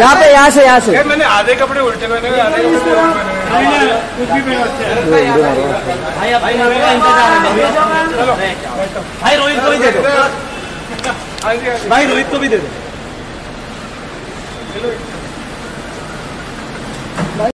यहाँ पे यहाँ से यहाँ से। मैंने आधे कपड़े उल्टे पहने आधे कपड़े उल्टे भाई इंतज़ार है रोहित को भी दे दो। अच्छा। भाई रोहित को भी दे दो। हाँ हाँ